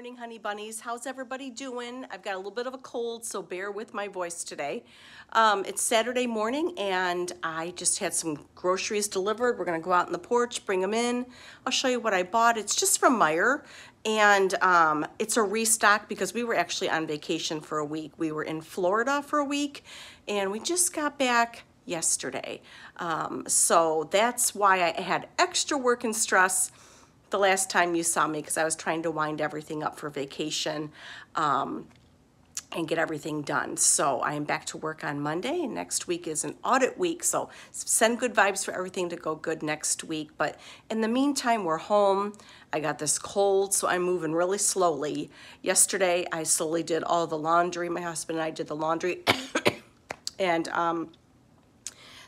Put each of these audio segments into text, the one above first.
morning, honey bunnies. How's everybody doing? I've got a little bit of a cold, so bear with my voice today. Um, it's Saturday morning, and I just had some groceries delivered. We're gonna go out on the porch, bring them in. I'll show you what I bought. It's just from Meijer, and um, it's a restock because we were actually on vacation for a week. We were in Florida for a week, and we just got back yesterday. Um, so that's why I had extra work and stress the last time you saw me because I was trying to wind everything up for vacation um, and get everything done. So I am back to work on Monday. Next week is an audit week. So send good vibes for everything to go good next week. But in the meantime, we're home. I got this cold, so I'm moving really slowly. Yesterday, I slowly did all the laundry. My husband and I did the laundry. and um,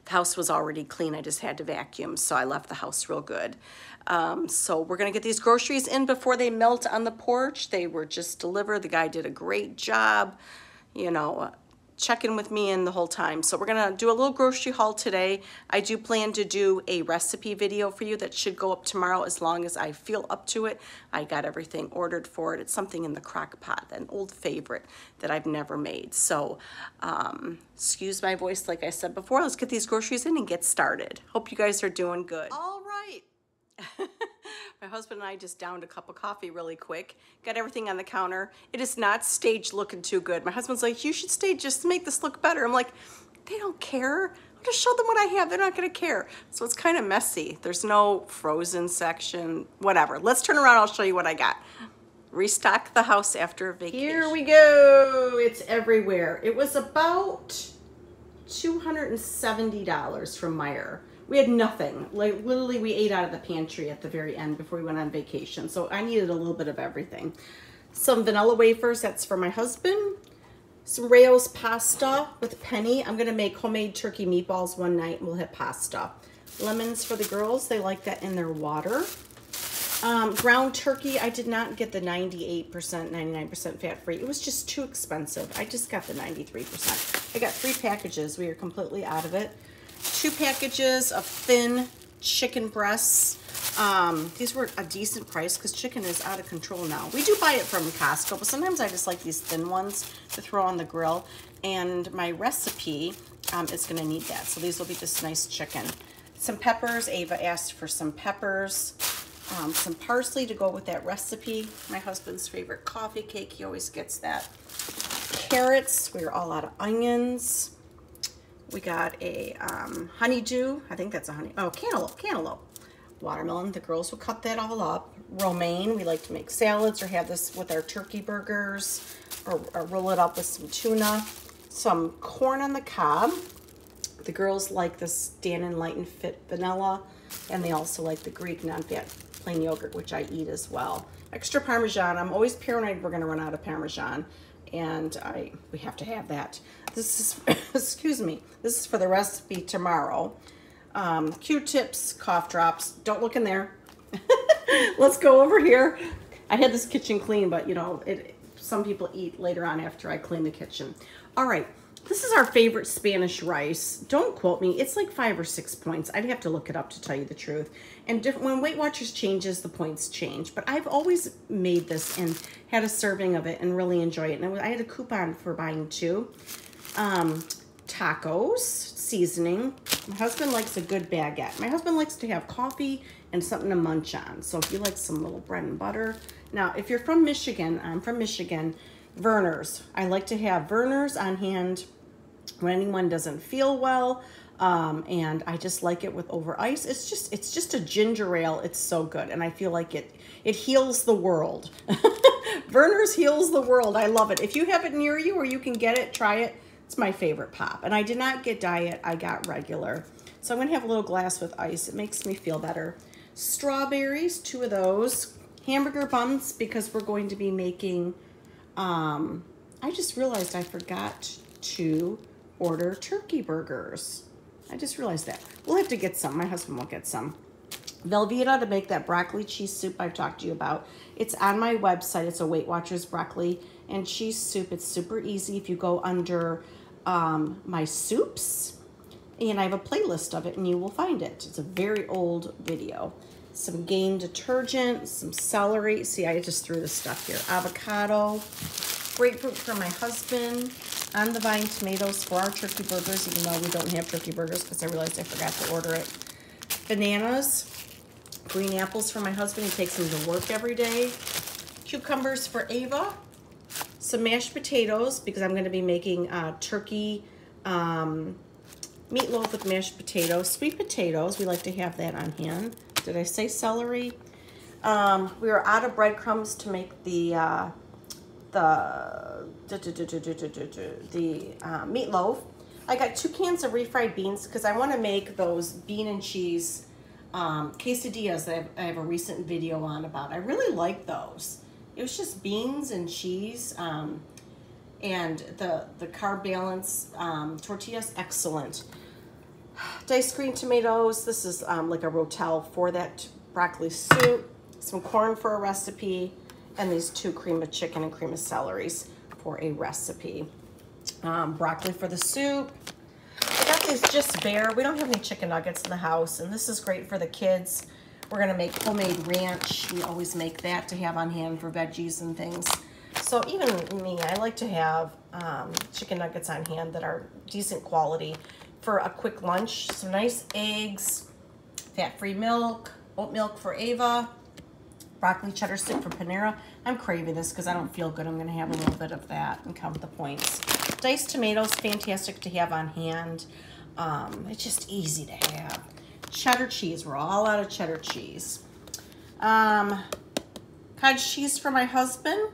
the house was already clean. I just had to vacuum, so I left the house real good. Um, so we're gonna get these groceries in before they melt on the porch. They were just delivered. The guy did a great job, you know, checking with me in the whole time. So we're gonna do a little grocery haul today. I do plan to do a recipe video for you that should go up tomorrow as long as I feel up to it. I got everything ordered for it. It's something in the crock pot, an old favorite that I've never made. So um, excuse my voice like I said before. Let's get these groceries in and get started. Hope you guys are doing good. All right. My husband and I just downed a cup of coffee really quick, got everything on the counter. It is not staged looking too good. My husband's like, you should stage just to make this look better. I'm like, they don't care. I'll just show them what I have. They're not gonna care. So it's kind of messy. There's no frozen section, whatever. Let's turn around, I'll show you what I got. Restock the house after vacation. Here we go. It's everywhere. It was about $270 from Meijer we had nothing. Like literally we ate out of the pantry at the very end before we went on vacation. So I needed a little bit of everything. Some vanilla wafers, that's for my husband. Some Rao's pasta with penne. I'm gonna make homemade turkey meatballs one night and we'll have pasta. Lemons for the girls, they like that in their water. Um, ground turkey, I did not get the 98%, 99% fat free. It was just too expensive. I just got the 93%. I got three packages. We are completely out of it two packages of thin chicken breasts. Um, these were a decent price because chicken is out of control now. We do buy it from Costco, but sometimes I just like these thin ones to throw on the grill. And my recipe um, is going to need that. So these will be just nice chicken. Some peppers. Ava asked for some peppers. Um, some parsley to go with that recipe. My husband's favorite coffee cake. He always gets that. Carrots. We're all out of onions. We got a um, honeydew. I think that's a honey. Oh, cantaloupe, cantaloupe. Watermelon. The girls will cut that all up. Romaine. We like to make salads or have this with our turkey burgers or, or roll it up with some tuna. Some corn on the cob. The girls like this Dannon Light and Fit vanilla. And they also like the Greek non-fat plain yogurt, which I eat as well. Extra Parmesan. I'm always paranoid we're going to run out of Parmesan and I we have to have that. This is, excuse me, this is for the recipe tomorrow. Um, Q-tips, cough drops, don't look in there. Let's go over here. I had this kitchen clean, but you know, it. some people eat later on after I clean the kitchen. All right, this is our favorite Spanish rice. Don't quote me. It's like five or six points. I'd have to look it up to tell you the truth. And when Weight Watchers changes, the points change. But I've always made this and had a serving of it and really enjoy it. And I had a coupon for buying two. Um, tacos, seasoning. My husband likes a good baguette. My husband likes to have coffee and something to munch on. So if you like some little bread and butter. Now, if you're from Michigan, I'm from Michigan, Vernors. I like to have Vernors on hand when anyone doesn't feel well. Um, and I just like it with over ice. It's just it's just a ginger ale. It's so good, and I feel like it it heals the world. Vernors heals the world. I love it. If you have it near you or you can get it, try it. It's my favorite pop. And I did not get diet. I got regular. So I'm going to have a little glass with ice. It makes me feel better. Strawberries, two of those. Hamburger buns because we're going to be making um, I just realized I forgot to order turkey burgers. I just realized that. We'll have to get some. My husband will get some. Velveeta to make that broccoli cheese soup I've talked to you about. It's on my website. It's a Weight Watchers broccoli and cheese soup. It's super easy if you go under um, my soups and I have a playlist of it and you will find it. It's a very old video. Some Gain detergent, some celery. See, I just threw this stuff here. Avocado, grapefruit for my husband, on the vine tomatoes for our turkey burgers, even though we don't have turkey burgers because I realized I forgot to order it. Bananas, green apples for my husband. He takes them to work every day. Cucumbers for Ava. Some mashed potatoes because I'm going to be making uh, turkey um, meatloaf with mashed potatoes. Sweet potatoes, we like to have that on hand. Did I say celery? Um, we are out of breadcrumbs to make the uh, the the uh, meatloaf. I got two cans of refried beans because I want to make those bean and cheese um, quesadillas that I have a recent video on about. I really like those. It was just beans and cheese um, and the, the carb balance um, tortillas, excellent. Diced green tomatoes. This is um, like a rotel for that broccoli soup. Some corn for a recipe and these two cream of chicken and cream of celeries for a recipe. Um, broccoli for the soup. I got these just bare. We don't have any chicken nuggets in the house, and this is great for the kids. We're gonna make homemade ranch. We always make that to have on hand for veggies and things. So even me, I like to have um, chicken nuggets on hand that are decent quality for a quick lunch. Some nice eggs, fat-free milk, oat milk for Ava, broccoli cheddar stick from Panera. I'm craving this because I don't feel good. I'm going to have a little bit of that and count the points. Diced tomatoes, fantastic to have on hand. Um, it's just easy to have. Cheddar cheese. We're all out of cheddar cheese. Um, cottage cheese for my husband.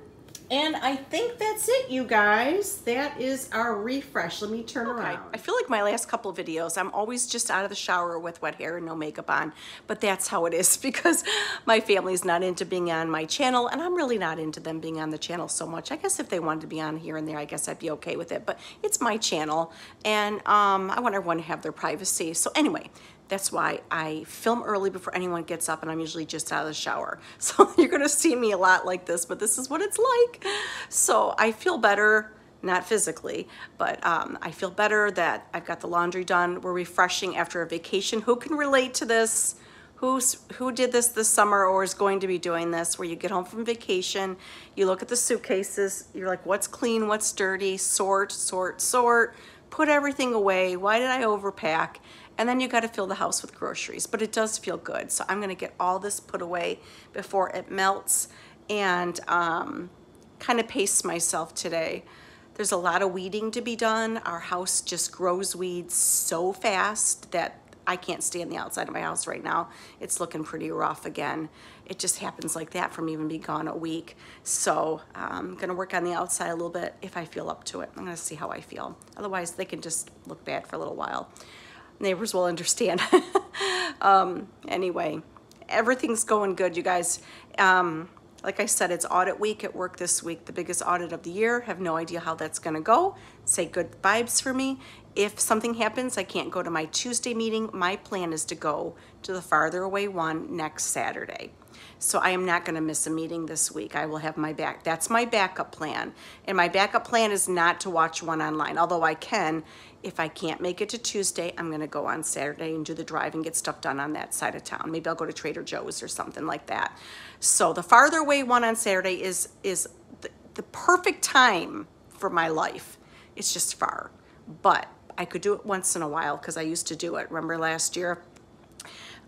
And I think that's it, you guys. That is our refresh. Let me turn okay. around. I feel like my last couple of videos, I'm always just out of the shower with wet hair and no makeup on. But that's how it is because my family's not into being on my channel and I'm really not into them being on the channel so much. I guess if they wanted to be on here and there, I guess I'd be okay with it. But it's my channel and um, I want everyone to have their privacy. So anyway, that's why I film early before anyone gets up and I'm usually just out of the shower. So you're gonna see me a lot like this, but this is what it's like. So I feel better, not physically, but um, I feel better that I've got the laundry done. We're refreshing after a vacation. Who can relate to this? Who's, who did this this summer or is going to be doing this where you get home from vacation, you look at the suitcases, you're like, what's clean, what's dirty, sort, sort, sort, put everything away. Why did I overpack? And then you got to fill the house with groceries, but it does feel good. So I'm going to get all this put away before it melts and um, kind of pace myself today. There's a lot of weeding to be done. Our house just grows weeds so fast that I can't stay on the outside of my house right now. It's looking pretty rough again. It just happens like that from even being gone a week. So I'm gonna work on the outside a little bit if I feel up to it. I'm gonna see how I feel. Otherwise they can just look bad for a little while neighbors will understand. um, anyway, everything's going good, you guys. Um, like I said, it's audit week at work this week, the biggest audit of the year. Have no idea how that's gonna go. Say good vibes for me. If something happens, I can't go to my Tuesday meeting. My plan is to go to the farther away one next Saturday. So I am not gonna miss a meeting this week. I will have my back, that's my backup plan. And my backup plan is not to watch one online, although I can if I can't make it to Tuesday, I'm gonna go on Saturday and do the drive and get stuff done on that side of town. Maybe I'll go to Trader Joe's or something like that. So the farther away one on Saturday is, is the, the perfect time for my life. It's just far, but I could do it once in a while because I used to do it. Remember last year?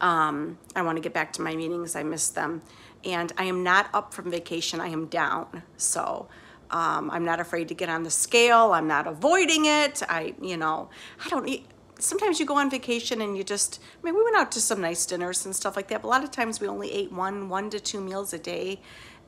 Um, I want to get back to my meetings. I miss them. And I am not up from vacation. I am down. So um, I'm not afraid to get on the scale. I'm not avoiding it. I, you know, I don't eat. Sometimes you go on vacation and you just, I mean, we went out to some nice dinners and stuff like that, but a lot of times we only ate one, one to two meals a day.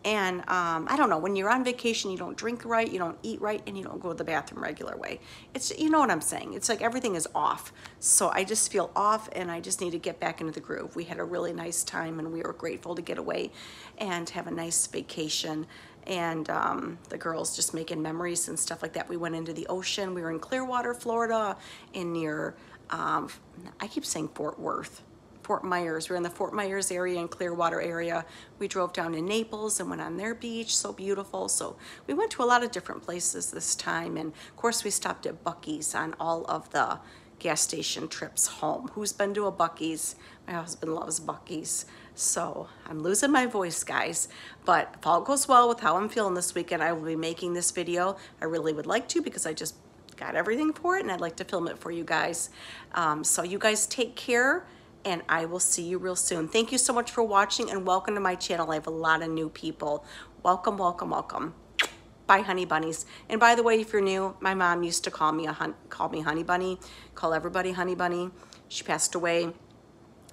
And um, I don't know, when you're on vacation, you don't drink right, you don't eat right, and you don't go to the bathroom regular way. It's, you know what I'm saying? It's like everything is off. So I just feel off and I just need to get back into the groove. We had a really nice time and we were grateful to get away and have a nice vacation and um, the girls just making memories and stuff like that. We went into the ocean. We were in Clearwater, Florida, in near, um, I keep saying Fort Worth, Fort Myers. We're in the Fort Myers area and Clearwater area. We drove down to Naples and went on their beach, so beautiful. So we went to a lot of different places this time. And of course we stopped at Buc-ee's on all of the gas station trips home. Who's been to a Buc-ee's? My husband loves Buc-ee's. So I'm losing my voice, guys. But if all goes well with how I'm feeling this weekend, I will be making this video. I really would like to because I just got everything for it and I'd like to film it for you guys. Um, so you guys take care and I will see you real soon. Thank you so much for watching and welcome to my channel. I have a lot of new people. Welcome, welcome, welcome. Bye, honey bunnies. And by the way, if you're new, my mom used to call me a hun call me honey bunny, call everybody honey bunny. She passed away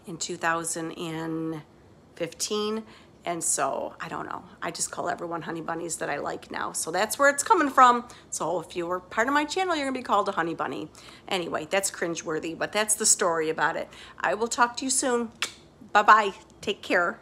in 2015. And so, I don't know. I just call everyone honey bunnies that I like now. So that's where it's coming from. So if you were part of my channel, you're gonna be called a honey bunny. Anyway, that's cringeworthy, but that's the story about it. I will talk to you soon. Bye-bye. Take care.